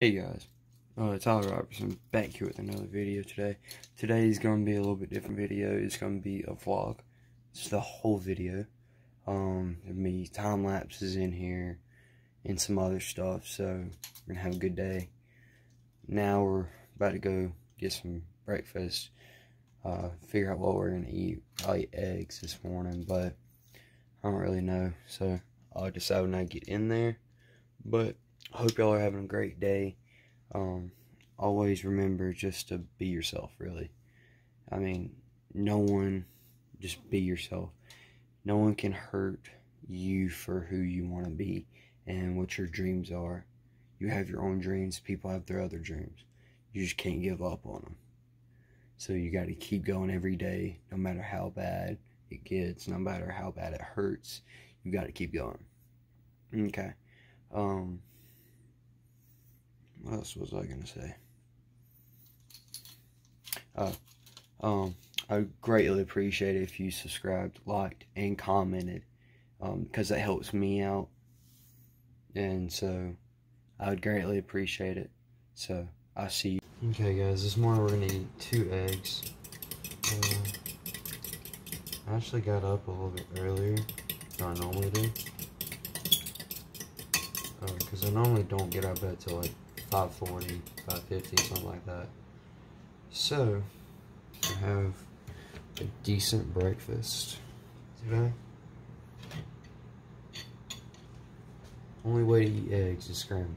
Hey guys, uh, Tyler Robertson back here with another video today. Today is going to be a little bit different video. It's going to be a vlog. It's the whole video. Um, be time lapses in here and some other stuff. So we're to have a good day. Now we're about to go get some breakfast. Uh, figure out what we're to eat. I'll eggs this morning, but I don't really know. So I'll decide when I get in there. But hope y'all are having a great day. Um, always remember just to be yourself, really. I mean, no one, just be yourself. No one can hurt you for who you want to be and what your dreams are. You have your own dreams, people have their other dreams. You just can't give up on them. So you got to keep going every day, no matter how bad it gets, no matter how bad it hurts. You got to keep going. Okay. Um, what else was I gonna say? Uh, um, I greatly appreciate it if you subscribed, liked, and commented, um, because that helps me out, and so I would greatly appreciate it. So I'll see you. Okay, guys, this morning we're gonna eat two eggs. Uh, I actually got up a little bit earlier than I normally do. Because uh, I normally don't get out of bed till like 540, 550, something like that. So, I have a decent breakfast today. Only way to eat eggs is scrambled.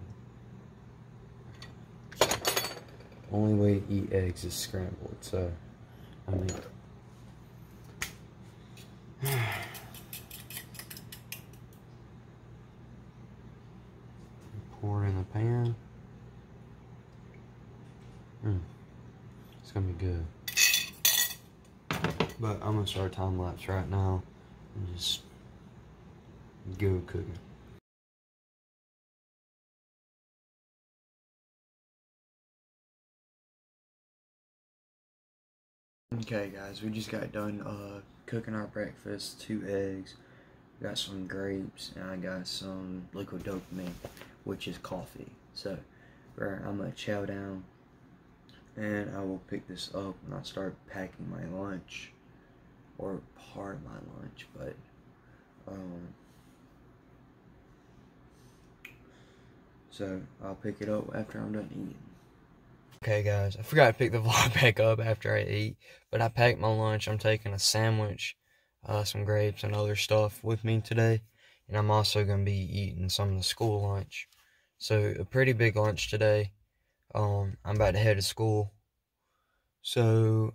Only way to eat eggs is scrambled, so, I mean... pour it in the pan. It's gonna be good. But I'm gonna start time lapse right now and just go cooking. Okay guys, we just got done uh, cooking our breakfast, two eggs, got some grapes, and I got some liquid dopamine, which is coffee. So, right, I'm gonna chow down and I will pick this up when I start packing my lunch or part of my lunch but um, so I'll pick it up after I'm done eating. Okay guys I forgot to pick the vlog back up after I eat but I packed my lunch. I'm taking a sandwich uh, some grapes and other stuff with me today. And I'm also going to be eating some of the school lunch. So a pretty big lunch today um, I'm about to head to school. So,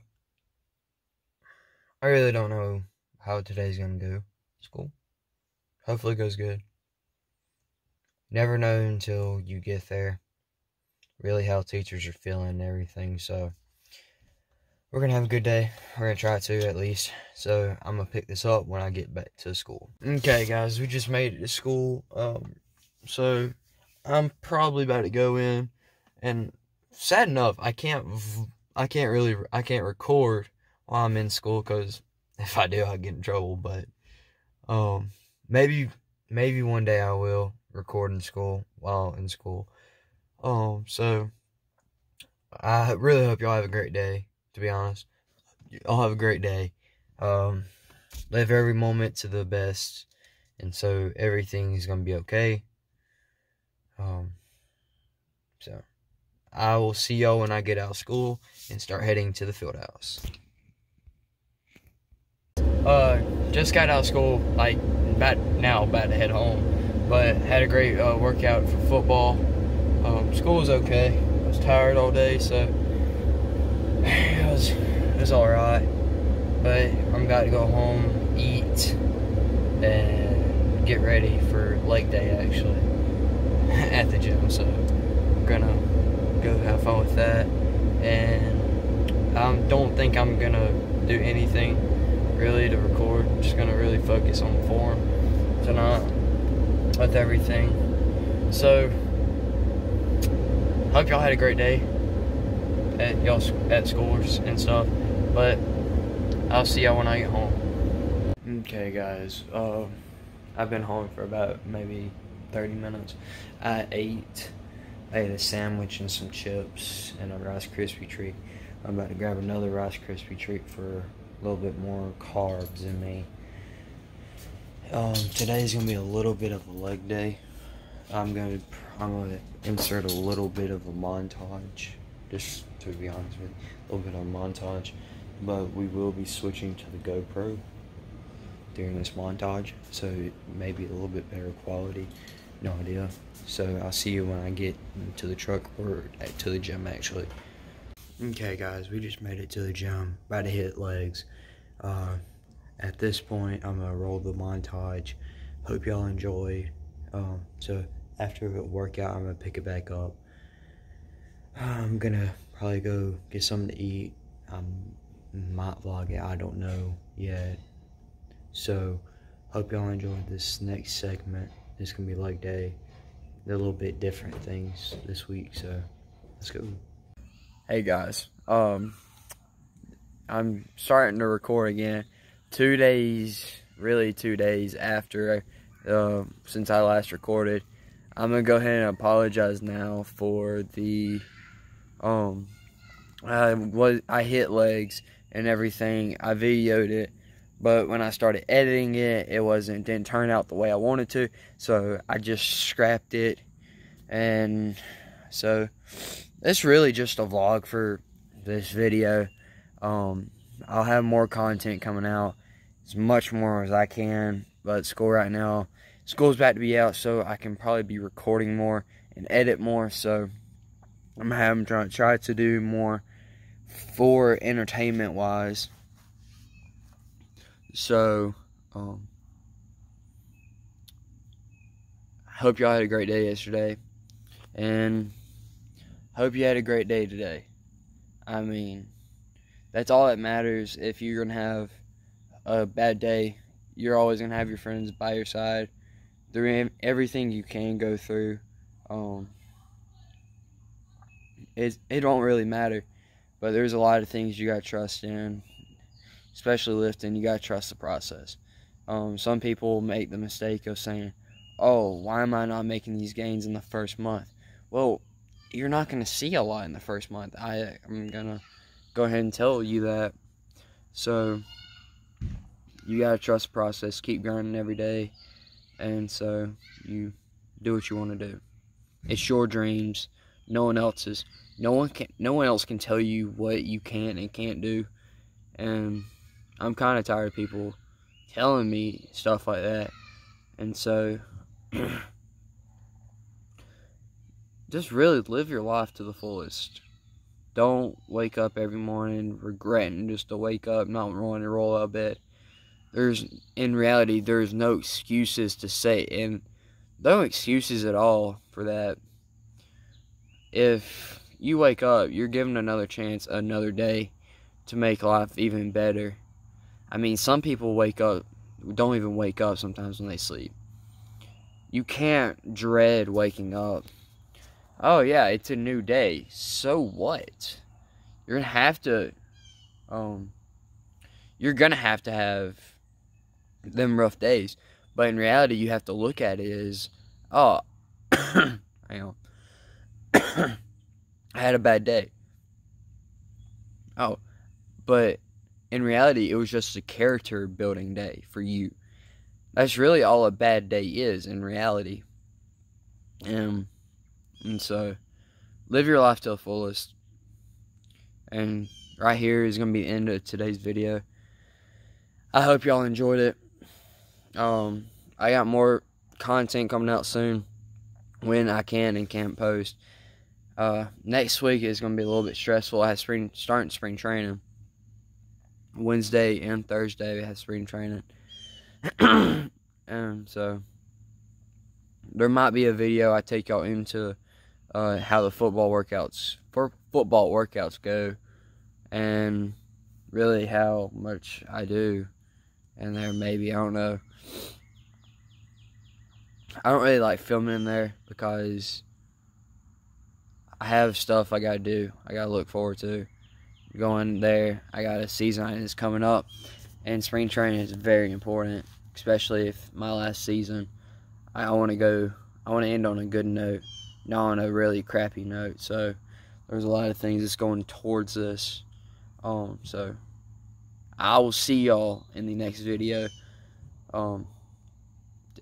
I really don't know how today's gonna go. School. Hopefully it goes good. Never know until you get there. Really how teachers are feeling and everything, so we're gonna have a good day. We're gonna try to at least. So I'm gonna pick this up when I get back to school. Okay guys, we just made it to school. Um so I'm probably about to go in and sad enough, I can't, I can't really, I can't record while I'm in school because if I do, I'll get in trouble. But um, maybe, maybe one day I will record in school while in school. Um, so I really hope y'all have a great day. To be honest, y'all have a great day. Um, live every moment to the best, and so everything is gonna be okay. Um. I will see y'all when I get out of school and start heading to the field house. Uh, just got out of school, like, about now, about to head home. But had a great uh, workout for football. Um, school was okay. I was tired all day, so it was, it was alright. But I'm about to go home, eat, and get ready for leg day, actually, at the gym. So, I'm gonna go have fun with that. And I don't think I'm gonna do anything really to record. I'm just gonna really focus on form tonight with everything. So hope y'all had a great day at y'all at schools and stuff. But I'll see y'all when I get home. Okay, guys. Uh, I've been home for about maybe 30 minutes. I ate I ate a sandwich and some chips and a Rice Krispie treat. I'm about to grab another Rice Krispie treat for a little bit more carbs in me. Um, today's gonna be a little bit of a leg day. I'm gonna I'm gonna insert a little bit of a montage, just to be honest with you, a little bit of a montage. But we will be switching to the GoPro during this montage, so maybe a little bit better quality. No idea. So I'll see you when I get to the truck or to the gym actually. Okay guys, we just made it to the gym. About to hit legs. Uh, at this point, I'm gonna roll the montage. Hope y'all enjoy. Um, so after the workout, I'm gonna pick it back up. I'm gonna probably go get something to eat. I might vlog it. I don't know yet. So hope y'all enjoyed this next segment. It's gonna be leg day. They're a little bit different things this week, so let's go. Hey guys, um, I'm starting to record again. Two days, really two days after, uh, since I last recorded. I'm gonna go ahead and apologize now for the, um, I was I hit legs and everything. I videoed it, but when I started editing it, it wasn't didn't turn out the way I wanted to. So I just scrapped it, and so it's really just a vlog for this video. Um, I'll have more content coming out, as much more as I can. But school right now school's about to be out, so I can probably be recording more and edit more. So I'm having to try to do more for entertainment wise. So, um, I hope y'all had a great day yesterday, and hope you had a great day today. I mean, that's all that matters. If you're gonna have a bad day, you're always gonna have your friends by your side through everything you can go through. Um, it it don't really matter, but there's a lot of things you got to trust in, especially lifting. You got to trust the process. Um, some people make the mistake of saying, "Oh, why am I not making these gains in the first month?" Well, you're not going to see a lot in the first month. I I'm gonna go ahead and tell you that. So you gotta trust the process. Keep grinding every day and so you do what you want to do. It's your dreams, no one else's. No one can, no one else can tell you what you can and can't do, and I'm kind of tired of people telling me stuff like that, and so just really live your life to the fullest. Don't wake up every morning regretting just to wake up, not wanting to roll out of bed. There's in reality there's no excuses to say and no excuses at all for that. If you wake up you're given another chance another day to make life even better i mean some people wake up don't even wake up sometimes when they sleep you can't dread waking up oh yeah it's a new day so what you're gonna have to um you're gonna have to have them rough days. But in reality, you have to look at it as, oh, hang on. I had a bad day. Oh, but in reality, it was just a character building day for you. That's really all a bad day is in reality. And, and so, live your life to the fullest. And right here is going to be the end of today's video. I hope y'all enjoyed it. Um, I got more content coming out soon when I can and can't post. Uh, next week is going to be a little bit stressful. I have spring starting spring training. Wednesday and Thursday I have spring training. and so there might be a video I take y'all into uh, how the football workouts for football workouts go and really how much I do. And there maybe I don't know. I don't really like filming in there because I have stuff I gotta do. I gotta look forward to going there. I got a season that's coming up, and spring training is very important, especially if my last season. I want to go. I want to end on a good note not on a really crappy note. So there's a lot of things that's going towards this. Um, so I will see y'all in the next video. Um,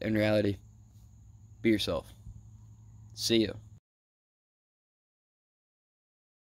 in reality, be yourself. See you.